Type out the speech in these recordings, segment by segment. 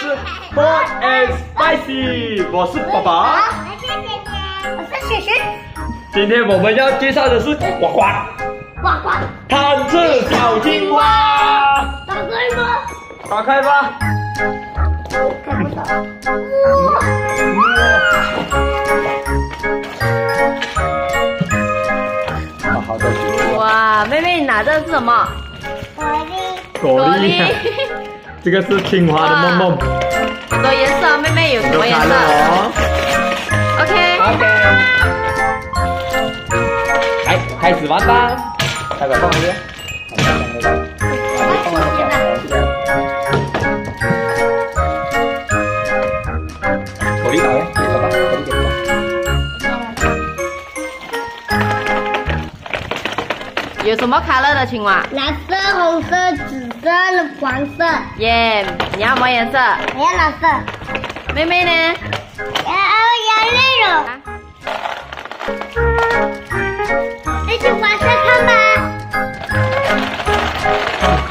是 Hot and Spicy，我是爸爸，我是姐姐，我是雪雪，今天我们要介绍的是呱呱。呱呱，贪吃小青蛙，打开吗？打开吧。看不到。哇，好好的，哇，妹妹你拿的是什么？我的果粒，这个是清华的梦梦，很多颜色，妹妹有什么颜色？OK，哦。OK，来开始玩吧，快快放这边。果粒打开，给爸爸，果粒给爸爸。有什么 color 的青蛙？蓝色、红色、紫色、黄色，耶、你要什么颜色？我要蓝色，妹妹呢？要要那种，啊那就黄色看吧。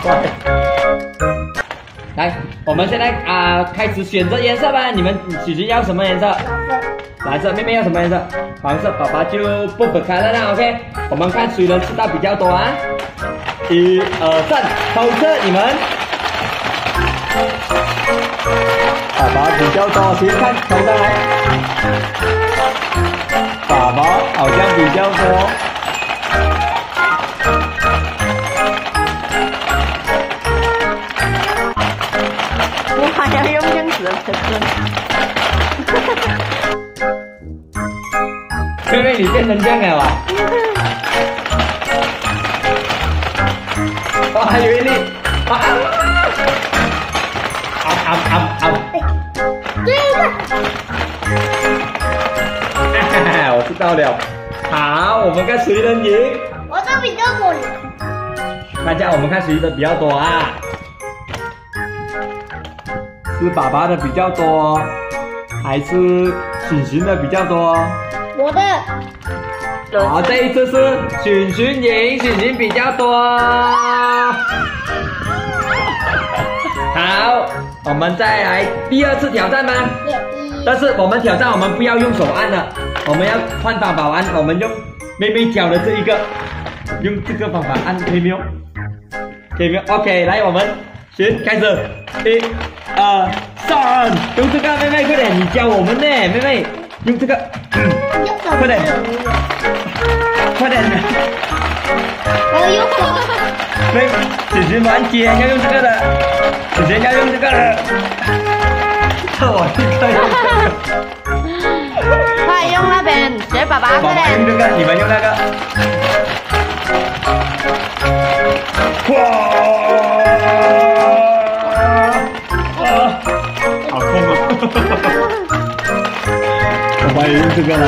快！来，我们现在啊、开始选择颜色吧。你们姐姐要什么颜色？蓝色。妹妹要什么颜色？黄色。爸爸就不分开了啦。OK，我们看谁能吃到比较多啊？一二三，偷测你们。爸爸比较多，先看投上来。爸爸好像比较多。我还要用这样子的尺寸。妹妹，你变成这样了啊？我还以为你啊啊啊啊啊！这个啊！我知道了。好，我们看谁能赢。我的比较多。大家，我们看谁的比较多啊？是爸爸的比较多，还是醒醒的比较多？我的好，这一次是醒醒赢，醒醒比较多。好，我们再来第二次挑战吧。一，但是我们挑战，我们不要用手按了，我们要换方法玩，我们用妹妹教的这一个，用这个方法按，可以没有？可以没有？OK，来，我们先开始，一、二、三，用这个，妹妹快点，你教我们呢，妹妹，用这个，嗯，快点快点，我用手。妹，姐姐玩姐要用这个的，姐姐要用这个的。快用那边，学爸爸快宝宝用这点。个，你们用那个。哇！啊，好痛啊！我爸也用这个了。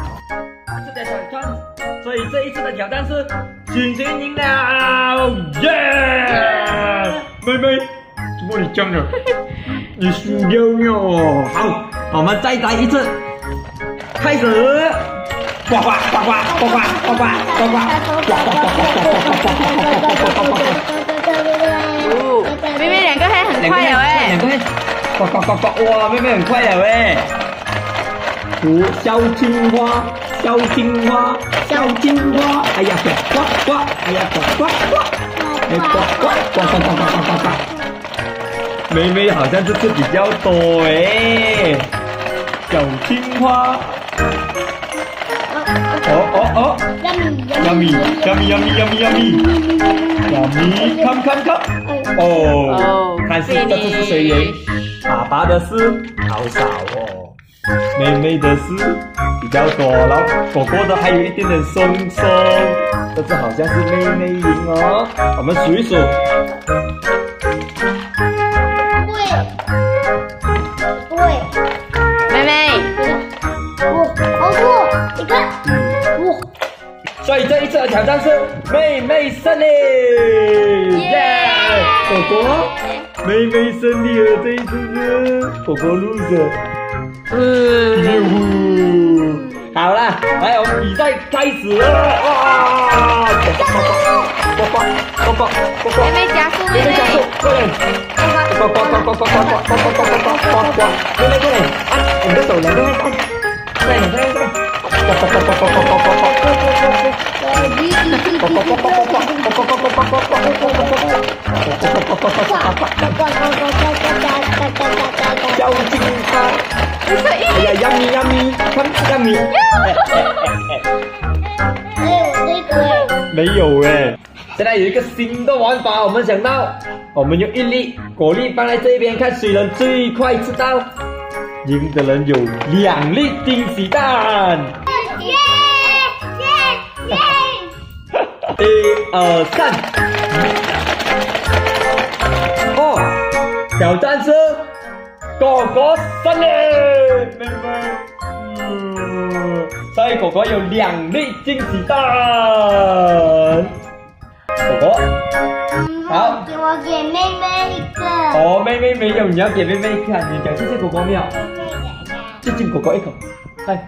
所以这一次的挑战是星星赢了，耶！妹妹，怎么你这样了？你输掉了。好，我们再来一次，开始。呱呱呱呱呱呱呱呱呱呱呱呱呱呱呱呱呱呱呱。哦，妹妹两个黑很快了哎两。个黑，呱呱呱呱，哇，妹妹很快了哎。五小青蛙，小青蛙，小青蛙，哎呀呱呱呱，哎呀呱呱呱，哎呱呱呱呱呱呱呱呱呱。妹妹好像这次比较多哎，小青蛙。哦哦哦，yummy，yummy yummy yummy yummy yummy，yummy，看看看。哦哦，看是这次是谁赢？爸爸的是好少哦，妹妹的是比较多，然后果果的还有一点点松松，这次好像是妹妹赢哦。我们数一数，对，对，妹妹，我，哦不，所以这一次的挑战是妹妹胜利，耶！果果，妹妹胜利了，这一次是果果 loser。嗯，好了，来，我们比赛开始了，哇！呱呱呱呱呱呱，妹妹加速，妹妹加速，快点！呱呱呱呱呱呱呱呱呱呱呱呱呱！妹妹快点，按两个手，两个按，快点，快点，快点！呱呱呱呱呱呱呱呱呱呱呱呱呱没有哎，现在有一个新的玩法，我们想到，我们用一粒果粒放在这边，看谁能最快吃到。赢的人有两粒惊喜蛋。耶耶耶！一二三。哦，挑战是果果胜利，果果有两粒惊喜蛋。果果，好给我给妹妹一个。哦，妹妹没有，你要给妹妹一个，你讲谢谢果果没有？就敬果果一口，来。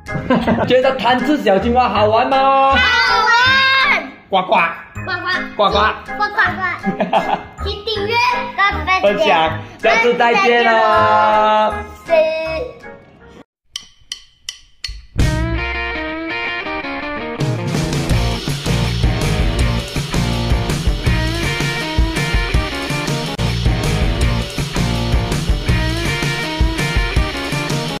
觉得贪吃小青蛙好玩吗？好玩！呱呱呱呱呱呱，呱呱呱！请订阅，拜拜。分享，下次再见喽。